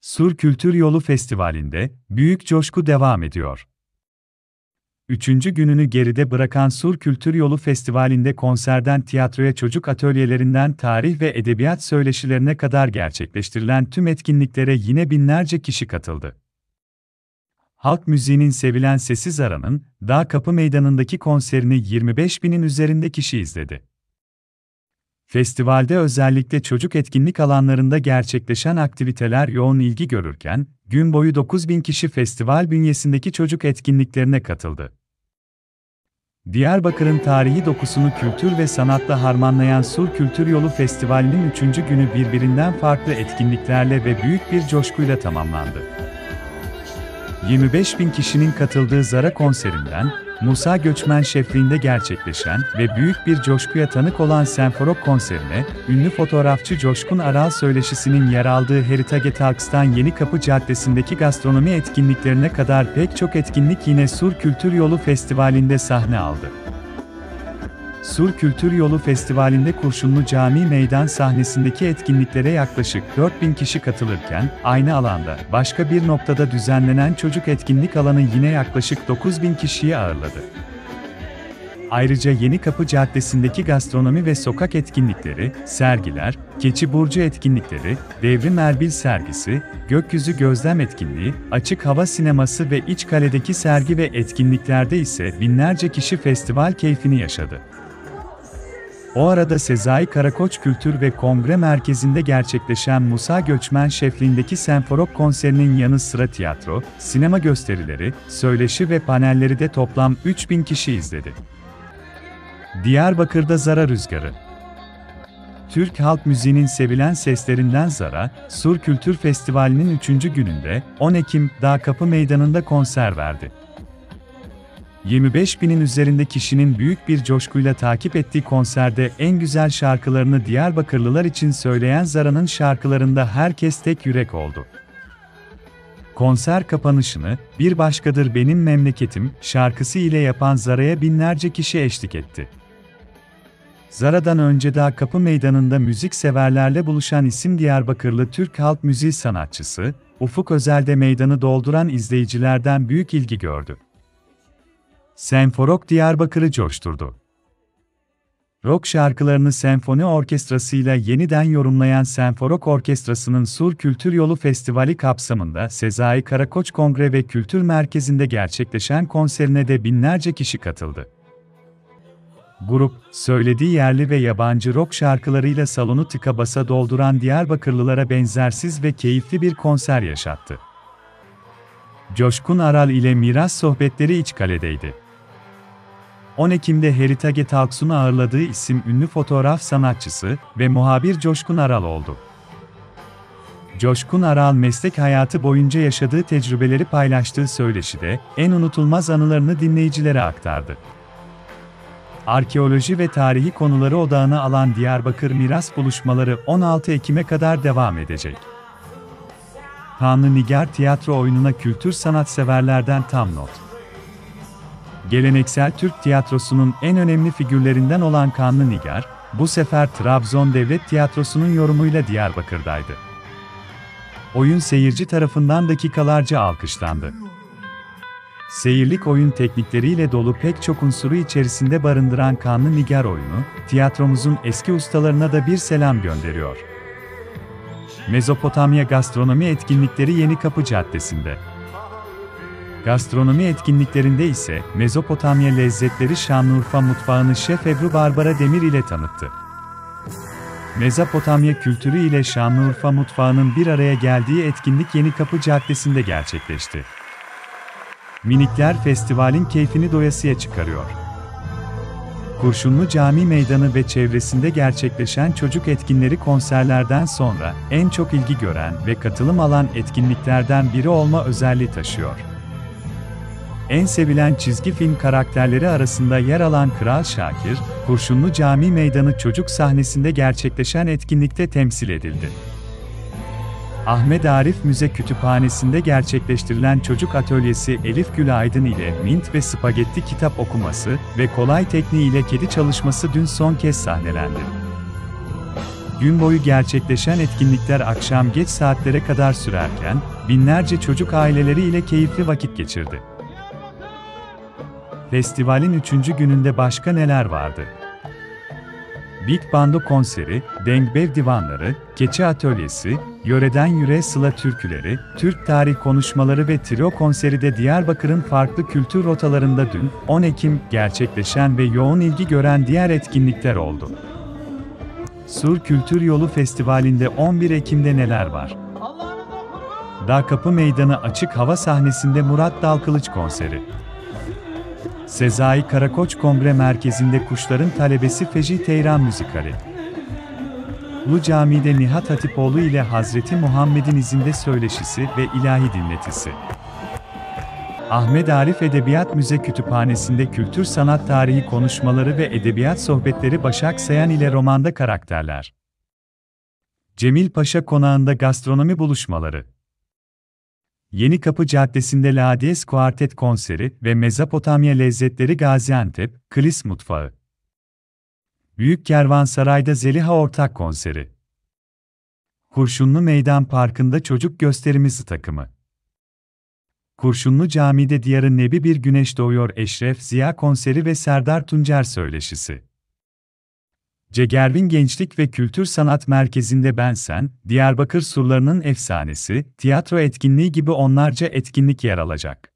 Sur Kültür Yolu Festivali'nde büyük coşku devam ediyor. Üçüncü gününü geride bırakan Sur Kültür Yolu Festivali'nde konserden tiyatroya çocuk atölyelerinden tarih ve edebiyat söyleşilerine kadar gerçekleştirilen tüm etkinliklere yine binlerce kişi katıldı. Halk müziğinin sevilen Sesi Zara'nın Dağ Kapı Meydanı'ndaki konserini 25 binin üzerinde kişi izledi. Festivalde özellikle çocuk etkinlik alanlarında gerçekleşen aktiviteler yoğun ilgi görürken, gün boyu 9 bin kişi festival bünyesindeki çocuk etkinliklerine katıldı. Diyarbakır'ın tarihi dokusunu kültür ve sanatla harmanlayan Sur Kültür Yolu Festivali'nin 3. günü birbirinden farklı etkinliklerle ve büyük bir coşkuyla tamamlandı. 25 bin kişinin katıldığı Zara konserinden, Musa Göçmen şefliğinde gerçekleşen ve büyük bir coşkuya tanık olan Senforok konserine, ünlü fotoğrafçı Coşkun Aral söyleşisinin yer aldığı Heritage Talks'tan Yeni Kapı Caddesi'ndeki gastronomi etkinliklerine kadar pek çok etkinlik yine Sur Kültür Yolu Festivali'nde sahne aldı. Sur Kültür Yolu Festivali'nde Kurşunlu Cami Meydan sahnesindeki etkinliklere yaklaşık 4000 kişi katılırken, aynı alanda, başka bir noktada düzenlenen çocuk etkinlik alanı yine yaklaşık 9000 kişiyi ağırladı. Ayrıca Yeni Kapı Caddesi'ndeki gastronomi ve sokak etkinlikleri, sergiler, Keçi Burcu etkinlikleri, Devrim Erbil sergisi, Gökyüzü Gözlem etkinliği, açık hava sineması ve iç kaledeki sergi ve etkinliklerde ise binlerce kişi festival keyfini yaşadı. O arada Sezai Karakoç Kültür ve Kongre Merkezi'nde gerçekleşen Musa Göçmen şefliğindeki Senforok konserinin yanı sıra tiyatro, sinema gösterileri, söyleşi ve panelleri de toplam 3000 kişi izledi. Diyarbakır'da Zara Rüzgarı Türk halk müziğinin sevilen seslerinden Zara, Sur Kültür Festivali'nin 3. gününde 10 Ekim Dağ Kapı Meydanı'nda konser verdi. 25 binin üzerinde kişinin büyük bir coşkuyla takip ettiği konserde en güzel şarkılarını Diyarbakırlılar için söyleyen Zara'nın şarkılarında herkes tek yürek oldu. Konser kapanışını Bir Başkadır Benim Memleketim şarkısı ile yapan Zara'ya binlerce kişi eşlik etti. Zara'dan önce daha Kapı Meydanı'nda müzik severlerle buluşan isim Diyarbakırlı Türk halk müziği sanatçısı, Ufuk Özel'de meydanı dolduran izleyicilerden büyük ilgi gördü. Senforok Diyarbakır'ı coşturdu. Rock şarkılarını senfoni orkestrasıyla yeniden yorumlayan Senforok Orkestrası'nın Sur Kültür Yolu Festivali kapsamında Sezai Karakoç Kongre ve Kültür Merkezi'nde gerçekleşen konserine de binlerce kişi katıldı. Grup, söylediği yerli ve yabancı rock şarkılarıyla salonu tıka basa dolduran Diyarbakırlılara benzersiz ve keyifli bir konser yaşattı. Coşkun Aral ile miras sohbetleri iç kaledeydi. 10 Ekim'de Heritage Talks'unu ağırladığı isim ünlü fotoğraf sanatçısı ve muhabir Coşkun Aral oldu. Coşkun Aral meslek hayatı boyunca yaşadığı tecrübeleri paylaştığı söyleşide en unutulmaz anılarını dinleyicilere aktardı. Arkeoloji ve tarihi konuları odağına alan Diyarbakır Miras Buluşmaları 16 Ekim'e kadar devam edecek. Kanlı Nigar tiyatro oyununa kültür sanatseverlerden tam not. Geleneksel Türk tiyatrosunun en önemli figürlerinden olan Kanlı Nigar, bu sefer Trabzon Devlet Tiyatrosu'nun yorumuyla Diyarbakır'daydı. Oyun seyirci tarafından dakikalarca alkışlandı. Seyirlik oyun teknikleriyle dolu pek çok unsuru içerisinde barındıran Kanlı Nigar oyunu, tiyatromuzun eski ustalarına da bir selam gönderiyor. Mezopotamya Gastronomi Etkinlikleri Yeni Kapı Caddesi'nde. Gastronomi etkinliklerinde ise Mezopotamya lezzetleri Şanlıurfa mutfağını Şef Ebru Barbara Demir ile tanıttı. Mezopotamya kültürü ile Şanlıurfa mutfağının bir araya geldiği etkinlik Yeni Kapı Caddesi'nde gerçekleşti. Minikler festivalin keyfini doyasıya çıkarıyor. Kurşunlu Cami Meydanı ve çevresinde gerçekleşen çocuk etkinleri konserlerden sonra en çok ilgi gören ve katılım alan etkinliklerden biri olma özelliği taşıyor. En sevilen çizgi film karakterleri arasında yer alan Kral Şakir, Kurşunlu Cami Meydanı çocuk sahnesinde gerçekleşen etkinlikte temsil edildi. Ahmet Arif Müze Kütüphanesi'nde gerçekleştirilen çocuk atölyesi Elif Gül Aydın ile Mint ve Spagetti kitap okuması ve kolay tekniği ile kedi çalışması dün son kez sahnelendi. Gün boyu gerçekleşen etkinlikler akşam geç saatlere kadar sürerken, binlerce çocuk aileleri ile keyifli vakit geçirdi. Festivalin üçüncü gününde başka neler vardı? Big Bando konseri, Dengbev divanları, Keçi atölyesi, Yöreden Yüreğe Sıla türküleri, Türk tarih konuşmaları ve trio konseri de Diyarbakır'ın farklı kültür rotalarında dün, 10 Ekim, gerçekleşen ve yoğun ilgi gören diğer etkinlikler oldu. Sur Kültür Yolu Festivali'nde 11 Ekim'de neler var? Dağ Kapı Meydanı açık hava sahnesinde Murat Dalkılıç konseri. Sezai Karakoç Kongre Merkezi'nde Kuşların Talebesi Feci Teyran Müzikali. Ulu Cami'de Nihat Hatipoğlu ile Hazreti Muhammed'in izinde söyleşisi ve ilahi dinletisi. Ahmet Arif Edebiyat Müze Kütüphanesi'nde kültür sanat tarihi konuşmaları ve edebiyat sohbetleri Başak Sayan ile romanda karakterler. Cemil Paşa Konağı'nda gastronomi buluşmaları. Yeni Kapı Caddesi'nde Ladies Kuartet konseri ve Mezopotamya Lezzetleri Gaziantep, Klis Mutfağı. Büyük Kervansaray'da Zeliha Ortak konseri. Kurşunlu Meydan Parkı'nda çocuk gösterimizi takımı. Kurşunlu Cami'de Diyarın Nebi Bir Güneş Doğuyor Eşref Ziya konseri ve Serdar Tuncer söyleşisi. Cegervin Gençlik ve Kültür Sanat Merkezi'nde Ben Sen, Diyarbakır Surlarının Efsanesi, tiyatro etkinliği gibi onlarca etkinlik yer alacak.